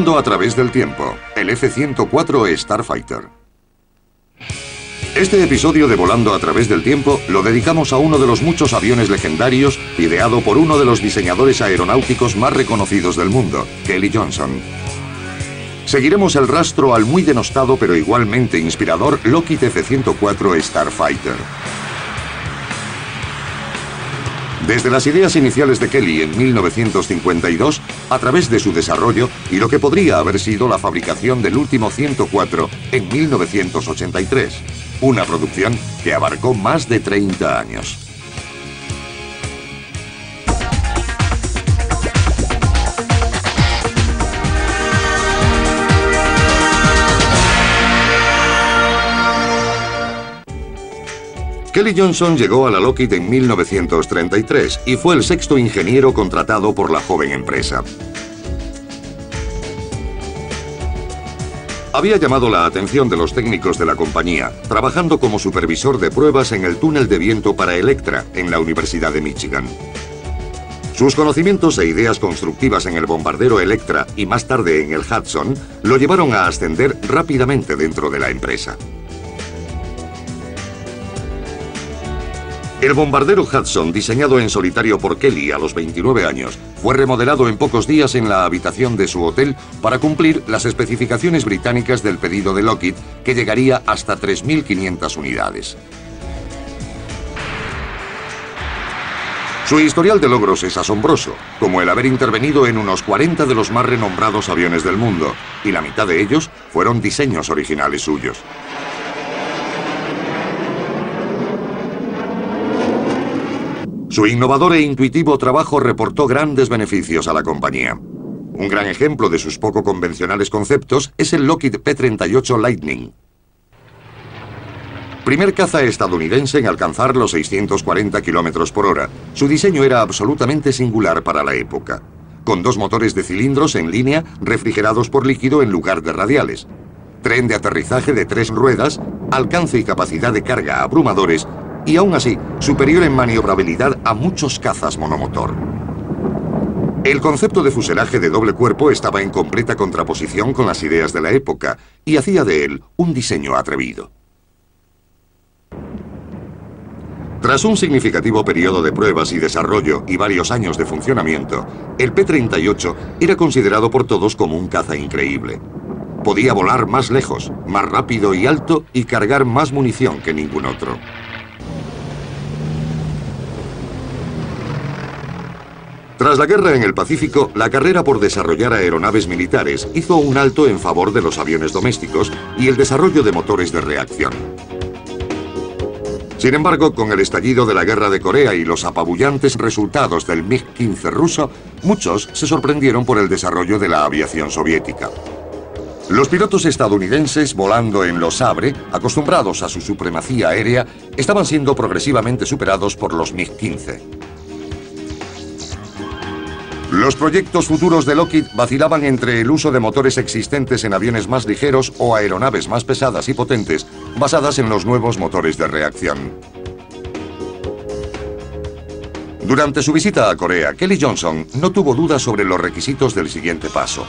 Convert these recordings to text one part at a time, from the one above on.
Volando a través del tiempo, el F-104 Starfighter. Este episodio de Volando a través del tiempo lo dedicamos a uno de los muchos aviones legendarios ideado por uno de los diseñadores aeronáuticos más reconocidos del mundo, Kelly Johnson. Seguiremos el rastro al muy denostado pero igualmente inspirador Lockheed F-104 Starfighter. Desde las ideas iniciales de Kelly en 1952, a través de su desarrollo y lo que podría haber sido la fabricación del último 104 en 1983, una producción que abarcó más de 30 años. Kelly Johnson llegó a la Lockheed en 1933 y fue el sexto ingeniero contratado por la joven empresa. Había llamado la atención de los técnicos de la compañía, trabajando como supervisor de pruebas en el túnel de viento para Electra, en la Universidad de Michigan. Sus conocimientos e ideas constructivas en el bombardero Electra y más tarde en el Hudson lo llevaron a ascender rápidamente dentro de la empresa. El bombardero Hudson, diseñado en solitario por Kelly a los 29 años, fue remodelado en pocos días en la habitación de su hotel para cumplir las especificaciones británicas del pedido de Lockheed, que llegaría hasta 3.500 unidades. Su historial de logros es asombroso, como el haber intervenido en unos 40 de los más renombrados aviones del mundo, y la mitad de ellos fueron diseños originales suyos. Su innovador e intuitivo trabajo reportó grandes beneficios a la compañía. Un gran ejemplo de sus poco convencionales conceptos es el Lockheed P-38 Lightning. Primer caza estadounidense en alcanzar los 640 km por hora, su diseño era absolutamente singular para la época, con dos motores de cilindros en línea refrigerados por líquido en lugar de radiales, tren de aterrizaje de tres ruedas, alcance y capacidad de carga abrumadores y aún así superior en maniobrabilidad a muchos cazas monomotor. El concepto de fuselaje de doble cuerpo estaba en completa contraposición con las ideas de la época y hacía de él un diseño atrevido. Tras un significativo periodo de pruebas y desarrollo y varios años de funcionamiento, el P-38 era considerado por todos como un caza increíble. Podía volar más lejos, más rápido y alto y cargar más munición que ningún otro. Tras la guerra en el Pacífico, la carrera por desarrollar aeronaves militares hizo un alto en favor de los aviones domésticos y el desarrollo de motores de reacción. Sin embargo, con el estallido de la guerra de Corea y los apabullantes resultados del MiG-15 ruso, muchos se sorprendieron por el desarrollo de la aviación soviética. Los pilotos estadounidenses volando en los Sabre, acostumbrados a su supremacía aérea, estaban siendo progresivamente superados por los MiG-15. Los proyectos futuros de Lockheed vacilaban entre el uso de motores existentes en aviones más ligeros o aeronaves más pesadas y potentes, basadas en los nuevos motores de reacción. Durante su visita a Corea, Kelly Johnson no tuvo dudas sobre los requisitos del siguiente paso.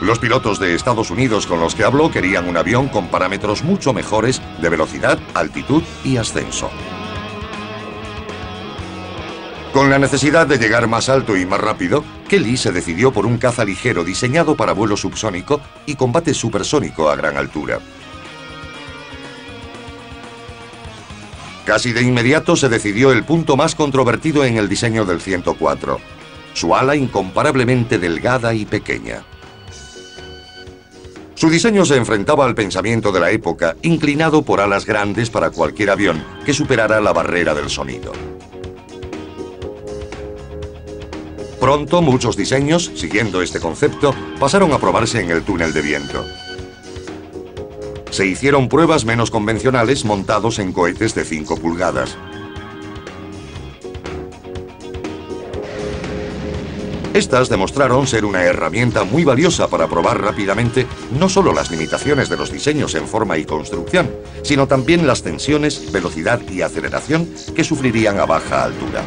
Los pilotos de Estados Unidos con los que habló querían un avión con parámetros mucho mejores de velocidad, altitud y ascenso. Con la necesidad de llegar más alto y más rápido, Kelly se decidió por un caza ligero diseñado para vuelo subsónico y combate supersónico a gran altura. Casi de inmediato se decidió el punto más controvertido en el diseño del 104, su ala incomparablemente delgada y pequeña. Su diseño se enfrentaba al pensamiento de la época, inclinado por alas grandes para cualquier avión que superara la barrera del sonido. Pronto muchos diseños, siguiendo este concepto, pasaron a probarse en el túnel de viento. Se hicieron pruebas menos convencionales montados en cohetes de 5 pulgadas. Estas demostraron ser una herramienta muy valiosa para probar rápidamente no solo las limitaciones de los diseños en forma y construcción, sino también las tensiones, velocidad y aceleración que sufrirían a baja altura.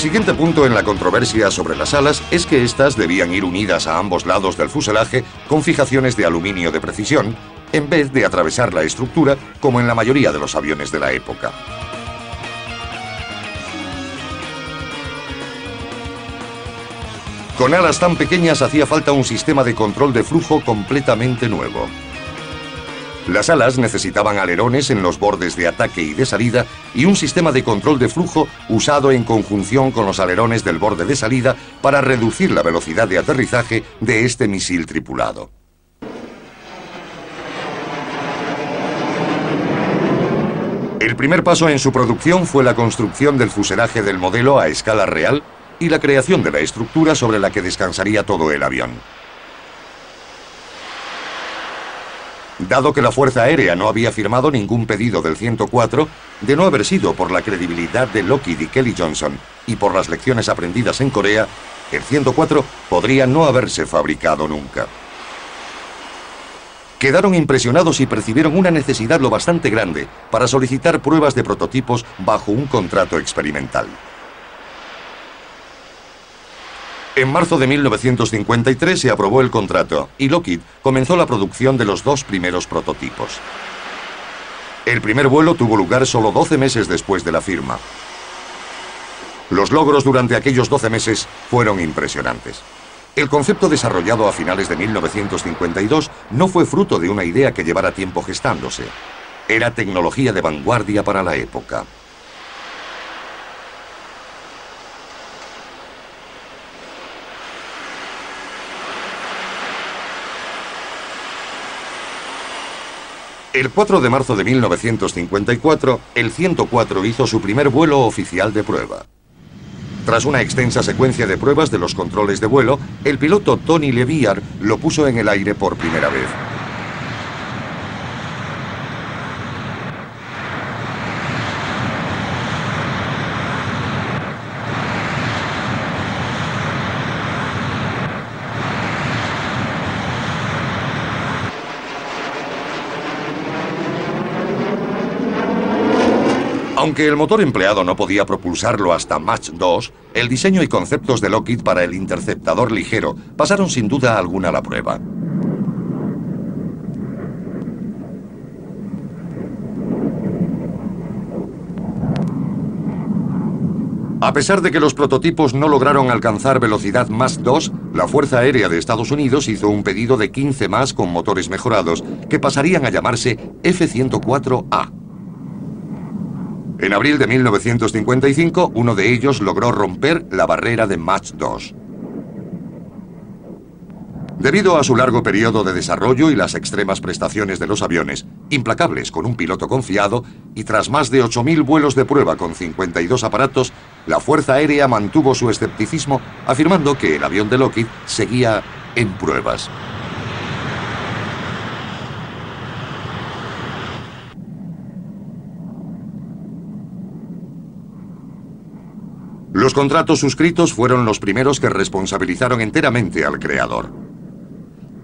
Siguiente punto en la controversia sobre las alas es que éstas debían ir unidas a ambos lados del fuselaje con fijaciones de aluminio de precisión, en vez de atravesar la estructura como en la mayoría de los aviones de la época. Con alas tan pequeñas hacía falta un sistema de control de flujo completamente nuevo. Las alas necesitaban alerones en los bordes de ataque y de salida y un sistema de control de flujo usado en conjunción con los alerones del borde de salida para reducir la velocidad de aterrizaje de este misil tripulado. El primer paso en su producción fue la construcción del fuselaje del modelo a escala real y la creación de la estructura sobre la que descansaría todo el avión. Dado que la Fuerza Aérea no había firmado ningún pedido del 104, de no haber sido por la credibilidad de Lockheed y Kelly Johnson y por las lecciones aprendidas en Corea, el 104 podría no haberse fabricado nunca. Quedaron impresionados y percibieron una necesidad lo bastante grande para solicitar pruebas de prototipos bajo un contrato experimental. En marzo de 1953 se aprobó el contrato y Lockheed comenzó la producción de los dos primeros prototipos. El primer vuelo tuvo lugar solo 12 meses después de la firma. Los logros durante aquellos 12 meses fueron impresionantes. El concepto desarrollado a finales de 1952 no fue fruto de una idea que llevara tiempo gestándose. Era tecnología de vanguardia para la época. El 4 de marzo de 1954, el 104 hizo su primer vuelo oficial de prueba. Tras una extensa secuencia de pruebas de los controles de vuelo, el piloto Tony Leviar lo puso en el aire por primera vez. Aunque el motor empleado no podía propulsarlo hasta Mach 2, el diseño y conceptos de Lockheed para el interceptador ligero pasaron sin duda alguna a la prueba. A pesar de que los prototipos no lograron alcanzar velocidad Mach 2, la Fuerza Aérea de Estados Unidos hizo un pedido de 15 más con motores mejorados que pasarían a llamarse F-104A. En abril de 1955, uno de ellos logró romper la barrera de Mach 2. Debido a su largo periodo de desarrollo y las extremas prestaciones de los aviones, implacables con un piloto confiado, y tras más de 8.000 vuelos de prueba con 52 aparatos, la Fuerza Aérea mantuvo su escepticismo afirmando que el avión de Lockheed seguía en pruebas. Los contratos suscritos fueron los primeros que responsabilizaron enteramente al creador.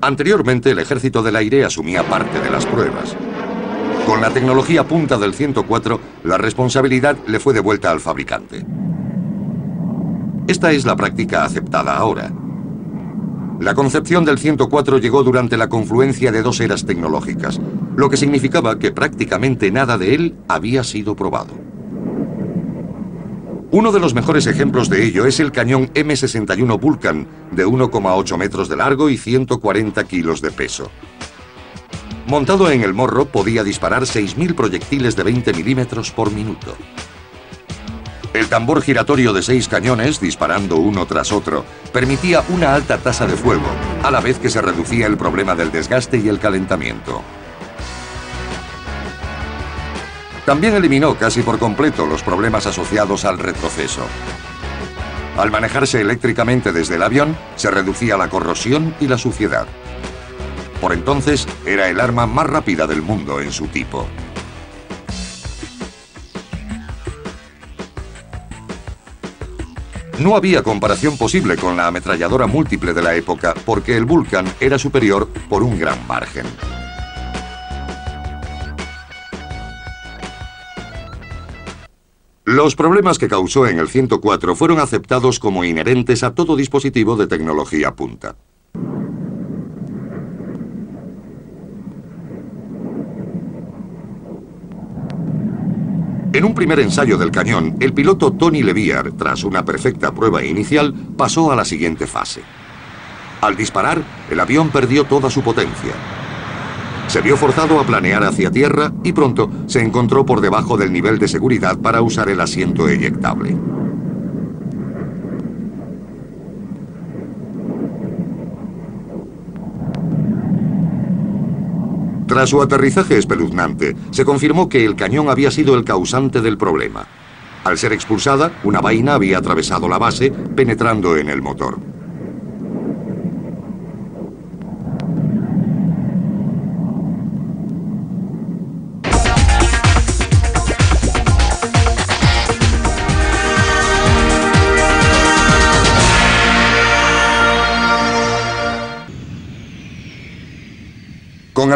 Anteriormente, el ejército del aire asumía parte de las pruebas. Con la tecnología punta del 104, la responsabilidad le fue devuelta al fabricante. Esta es la práctica aceptada ahora. La concepción del 104 llegó durante la confluencia de dos eras tecnológicas, lo que significaba que prácticamente nada de él había sido probado. Uno de los mejores ejemplos de ello es el cañón M61 Vulcan, de 1,8 metros de largo y 140 kilos de peso. Montado en el morro, podía disparar 6.000 proyectiles de 20 milímetros por minuto. El tambor giratorio de seis cañones, disparando uno tras otro, permitía una alta tasa de fuego, a la vez que se reducía el problema del desgaste y el calentamiento. También eliminó casi por completo los problemas asociados al retroceso. Al manejarse eléctricamente desde el avión, se reducía la corrosión y la suciedad. Por entonces, era el arma más rápida del mundo en su tipo. No había comparación posible con la ametralladora múltiple de la época, porque el Vulcan era superior por un gran margen. Los problemas que causó en el 104 fueron aceptados como inherentes a todo dispositivo de tecnología punta. En un primer ensayo del cañón, el piloto Tony Leviar, tras una perfecta prueba inicial, pasó a la siguiente fase. Al disparar, el avión perdió toda su potencia. Se vio forzado a planear hacia tierra y pronto se encontró por debajo del nivel de seguridad para usar el asiento eyectable. Tras su aterrizaje espeluznante, se confirmó que el cañón había sido el causante del problema. Al ser expulsada, una vaina había atravesado la base, penetrando en el motor.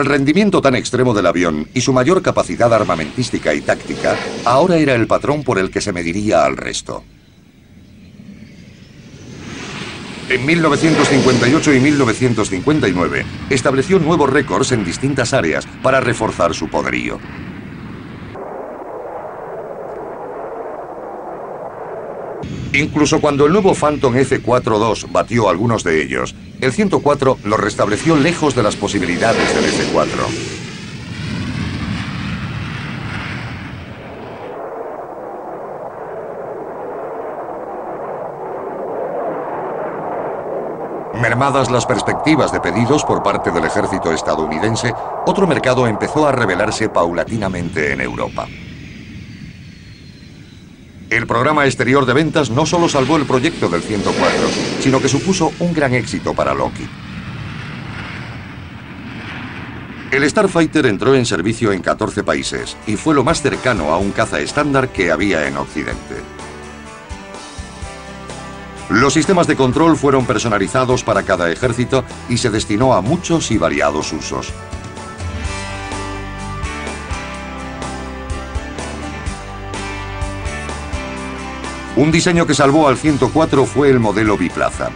El rendimiento tan extremo del avión y su mayor capacidad armamentística y táctica, ahora era el patrón por el que se mediría al resto. En 1958 y 1959 estableció nuevos récords en distintas áreas para reforzar su poderío. Incluso cuando el nuevo Phantom F-4-2 batió algunos de ellos, el 104 lo restableció lejos de las posibilidades del F-4. Mermadas las perspectivas de pedidos por parte del ejército estadounidense, otro mercado empezó a revelarse paulatinamente en Europa. El programa exterior de ventas no solo salvó el proyecto del 104, sino que supuso un gran éxito para Lockheed. El Starfighter entró en servicio en 14 países y fue lo más cercano a un caza estándar que había en Occidente. Los sistemas de control fueron personalizados para cada ejército y se destinó a muchos y variados usos. Un diseño que salvó al 104 fue el modelo biplaza.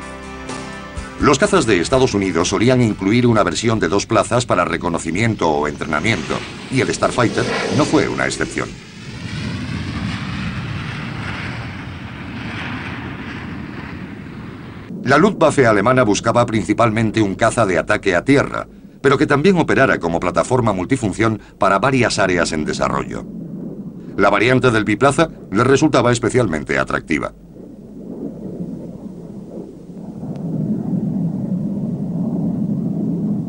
Los cazas de Estados Unidos solían incluir una versión de dos plazas para reconocimiento o entrenamiento, y el Starfighter no fue una excepción. La Luftwaffe alemana buscaba principalmente un caza de ataque a tierra, pero que también operara como plataforma multifunción para varias áreas en desarrollo. La variante del biplaza le resultaba especialmente atractiva.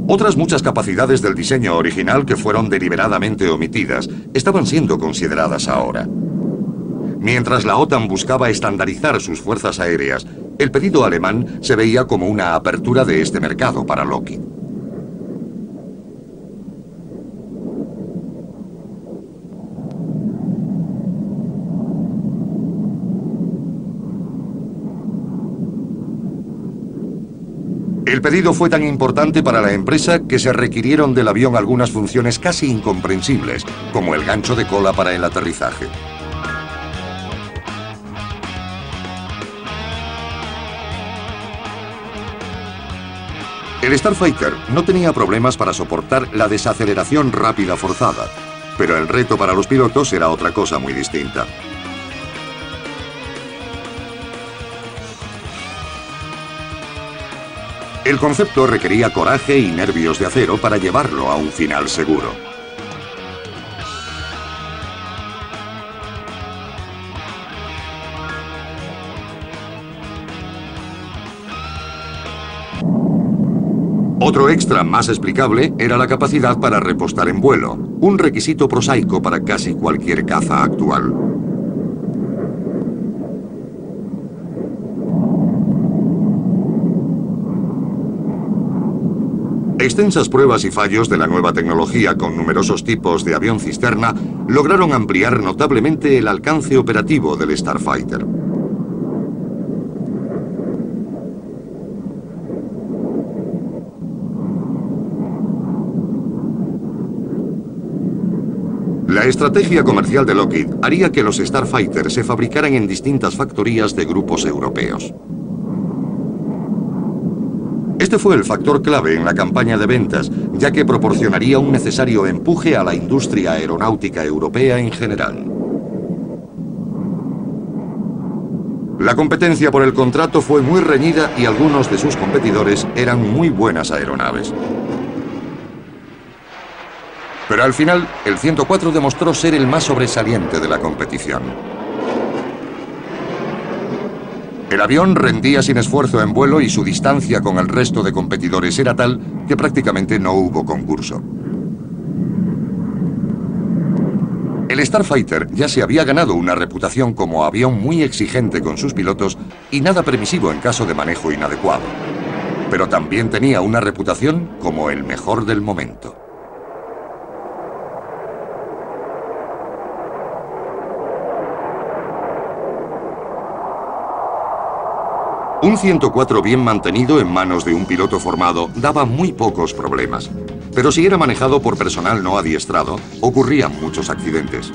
Otras muchas capacidades del diseño original que fueron deliberadamente omitidas estaban siendo consideradas ahora. Mientras la OTAN buscaba estandarizar sus fuerzas aéreas, el pedido alemán se veía como una apertura de este mercado para Lockheed. El pedido fue tan importante para la empresa que se requirieron del avión algunas funciones casi incomprensibles, como el gancho de cola para el aterrizaje. El Starfighter no tenía problemas para soportar la desaceleración rápida forzada, pero el reto para los pilotos era otra cosa muy distinta. El concepto requería coraje y nervios de acero para llevarlo a un final seguro. Otro extra más explicable era la capacidad para repostar en vuelo, un requisito prosaico para casi cualquier caza actual. Extensas pruebas y fallos de la nueva tecnología con numerosos tipos de avión cisterna lograron ampliar notablemente el alcance operativo del Starfighter. La estrategia comercial de Lockheed haría que los Starfighter se fabricaran en distintas factorías de grupos europeos. Este fue el factor clave en la campaña de ventas, ya que proporcionaría un necesario empuje a la industria aeronáutica europea en general. La competencia por el contrato fue muy reñida y algunos de sus competidores eran muy buenas aeronaves. Pero al final, el 104 demostró ser el más sobresaliente de la competición. El avión rendía sin esfuerzo en vuelo y su distancia con el resto de competidores era tal que prácticamente no hubo concurso. El Starfighter ya se había ganado una reputación como avión muy exigente con sus pilotos y nada permisivo en caso de manejo inadecuado. Pero también tenía una reputación como el mejor del momento. Un 104 bien mantenido en manos de un piloto formado daba muy pocos problemas. Pero si era manejado por personal no adiestrado, ocurrían muchos accidentes.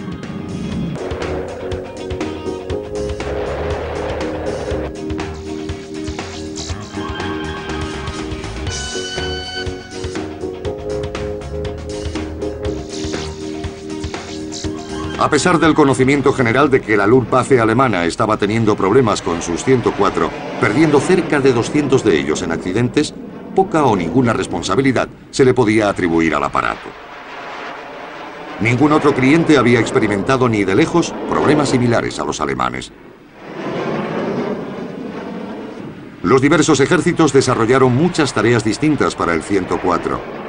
A pesar del conocimiento general de que la Luftwaffe alemana estaba teniendo problemas con sus 104, perdiendo cerca de 200 de ellos en accidentes, poca o ninguna responsabilidad se le podía atribuir al aparato. Ningún otro cliente había experimentado ni de lejos problemas similares a los alemanes. Los diversos ejércitos desarrollaron muchas tareas distintas para el 104.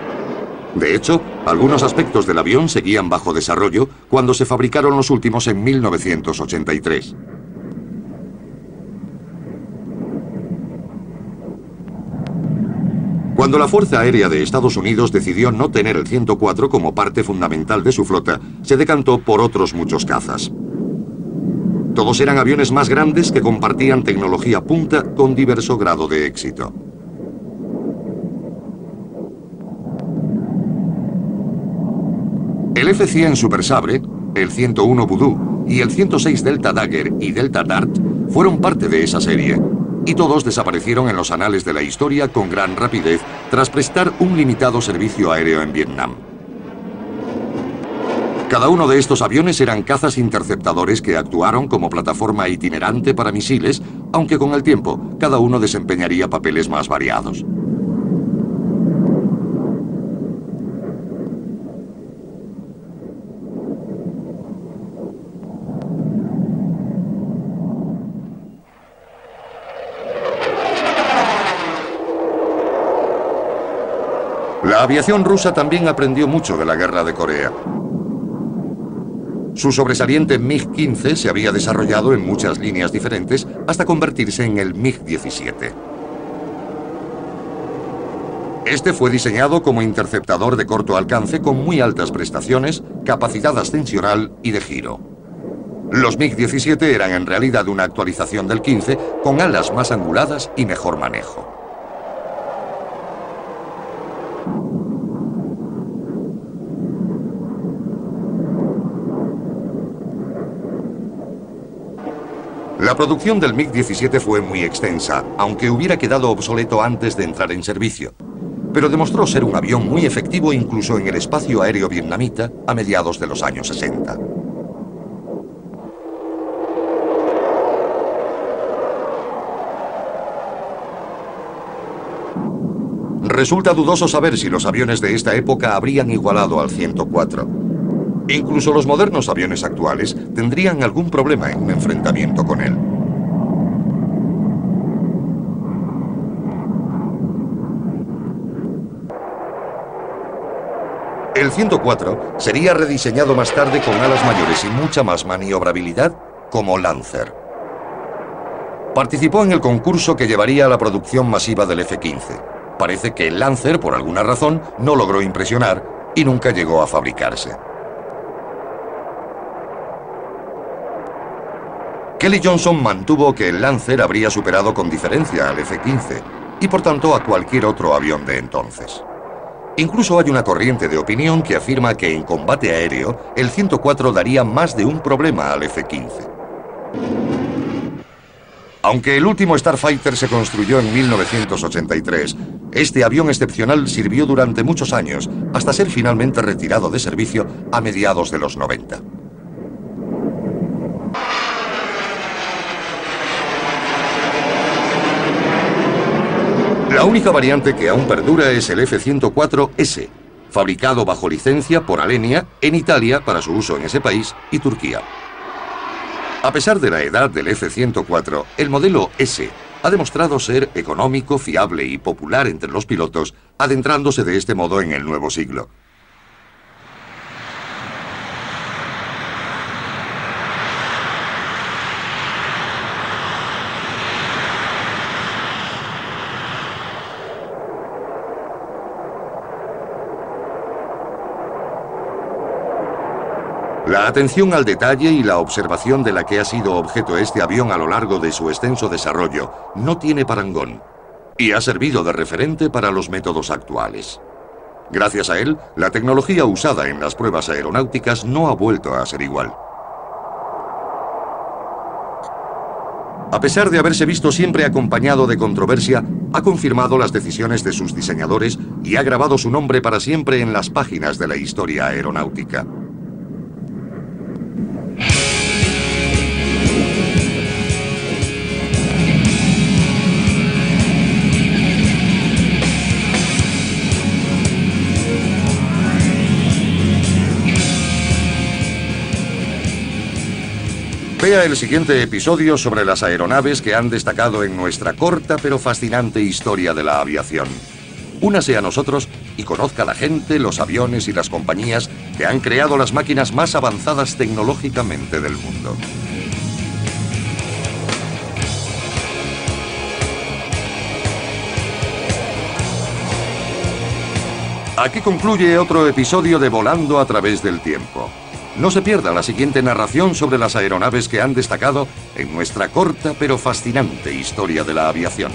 De hecho, algunos aspectos del avión seguían bajo desarrollo cuando se fabricaron los últimos en 1983. Cuando la Fuerza Aérea de Estados Unidos decidió no tener el 104 como parte fundamental de su flota, se decantó por otros muchos cazas. Todos eran aviones más grandes que compartían tecnología punta con diverso grado de éxito. El F-100 Super Sabre, el 101 Voodoo y el 106 Delta Dagger y Delta Dart fueron parte de esa serie, y todos desaparecieron en los anales de la historia con gran rapidez tras prestar un limitado servicio aéreo en Vietnam. Cada uno de estos aviones eran cazas interceptadores que actuaron como plataforma itinerante para misiles, aunque con el tiempo cada uno desempeñaría papeles más variados. La aviación rusa también aprendió mucho de la guerra de Corea. Su sobresaliente MiG-15 se había desarrollado en muchas líneas diferentes hasta convertirse en el MiG-17. Este fue diseñado como interceptador de corto alcance con muy altas prestaciones, capacidad ascensional y de giro. Los MiG-17 eran en realidad una actualización del 15 con alas más anguladas y mejor manejo. La producción del MiG-17 fue muy extensa, aunque hubiera quedado obsoleto antes de entrar en servicio. Pero demostró ser un avión muy efectivo incluso en el espacio aéreo vietnamita a mediados de los años 60. Resulta dudoso saber si los aviones de esta época habrían igualado al 104. Incluso los modernos aviones actuales tendrían algún problema en un enfrentamiento con él. El 104 sería rediseñado más tarde con alas mayores y mucha más maniobrabilidad como Lancer. Participó en el concurso que llevaría a la producción masiva del F-15. Parece que el Lancer, por alguna razón, no logró impresionar y nunca llegó a fabricarse. Kelly Johnson mantuvo que el Lancer habría superado con diferencia al F-15 y por tanto a cualquier otro avión de entonces. Incluso hay una corriente de opinión que afirma que en combate aéreo el 104 daría más de un problema al F-15. Aunque el último Starfighter se construyó en 1983, este avión excepcional sirvió durante muchos años, hasta ser finalmente retirado de servicio a mediados de los 90. La única variante que aún perdura es el F-104S, fabricado bajo licencia por Alenia en Italia para su uso en ese país y Turquía. A pesar de la edad del F-104, el modelo S ha demostrado ser económico, fiable y popular entre los pilotos, adentrándose de este modo en el nuevo siglo. La atención al detalle y la observación de la que ha sido objeto este avión a lo largo de su extenso desarrollo no tiene parangón y ha servido de referente para los métodos actuales. Gracias a él, la tecnología usada en las pruebas aeronáuticas no ha vuelto a ser igual. A pesar de haberse visto siempre acompañado de controversia, ha confirmado las decisiones de sus diseñadores y ha grabado su nombre para siempre en las páginas de la historia aeronáutica. Vea el siguiente episodio sobre las aeronaves que han destacado en nuestra corta pero fascinante historia de la aviación. Únase a nosotros y conozca la gente, los aviones y las compañías que han creado las máquinas más avanzadas tecnológicamente del mundo. Aquí concluye otro episodio de Volando a través del tiempo. No se pierda la siguiente narración sobre las aeronaves que han destacado en nuestra corta pero fascinante historia de la aviación.